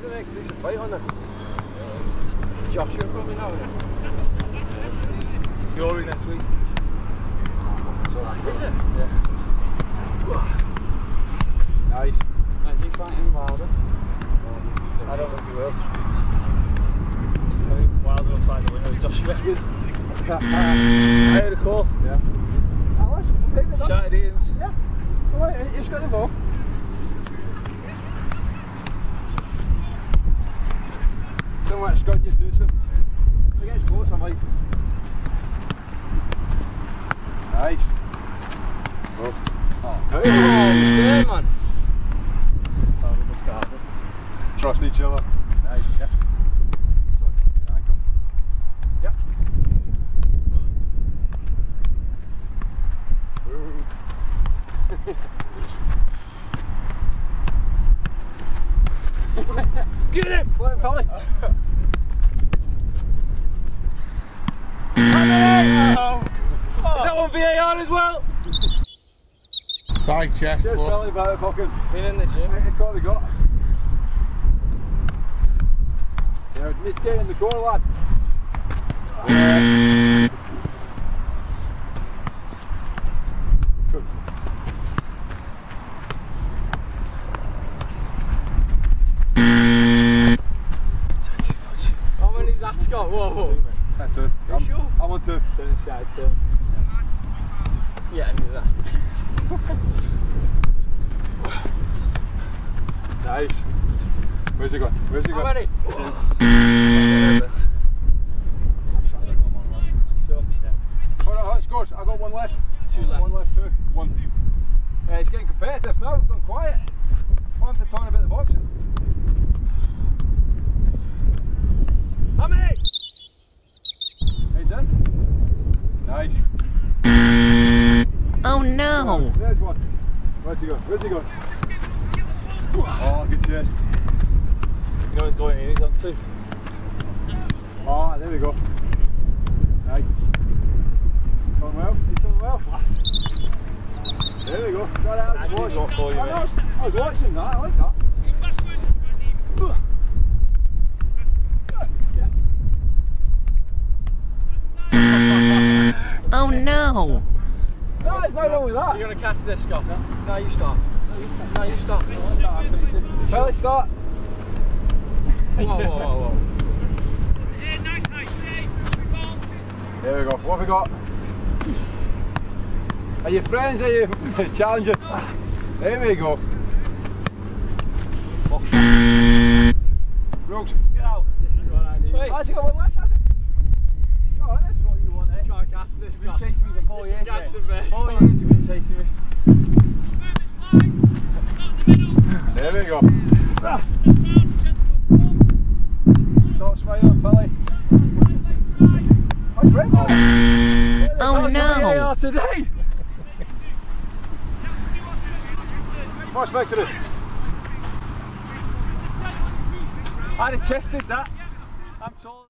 When's the next decent fight on it? Joshua probably now. Fury next week. Is it? Yeah. Nice. Is he fighting Wilder? I don't think he will. I think Wilder will find the winner with Joshua. I heard a call. Yeah. Alice, take it Ian's. Yeah. All right, he's got the ball. Don't want to scud you to some. If it gets close, I might. Nice. Oh. Oh. Yeah, man. Trust each other. Nice. Yeah. Get him! Flip, Polly. Is that VAR as well? Side chest Just foot. belly back fucking. Been in the gym. Right, what we got? Yeah, need to get in the goal, lad. Good. How many's that got? Whoa, whoa. That's two. I'm, sure? I'm on two. Turn side turn. Yeah, do that. Nice. Where's he going? Where's he going? many? Sure. Hold on, let's. I got one left. Two left. One left, two. One. Uh, it's getting competitive now. We've gone quiet. On to talking about the boxing. How many? He's in. Nice. Oh no! There's one. Where's he going? Where's he going? Oh, good chest. You know he's going in, he's on two. Oh, there we go. Nice. Going well. He's going well. There we go. Got out. Actually Watch. got for you, I, mate. know. I was watching that. I like that. Oh no! No, there's no wrong with that. You're gonna catch this, Scott? No, you start. No, you start. Well, start. Whoa, whoa, whoa, whoa. There we go. What have we got? Are you friends? Are you challenging? There we go. Brooks. Get out. This is what I need. Wait. Has he got one left? Has he? Oh, this is what you want, eh? Try to catch this, You've been chasing me for four years. Catch the best Four years you've been chasing me. There we go. Stop smiling, Billy. Oh, he's ready for it. Oh no! Today. Watch victory. I'd have chested that. I'm told.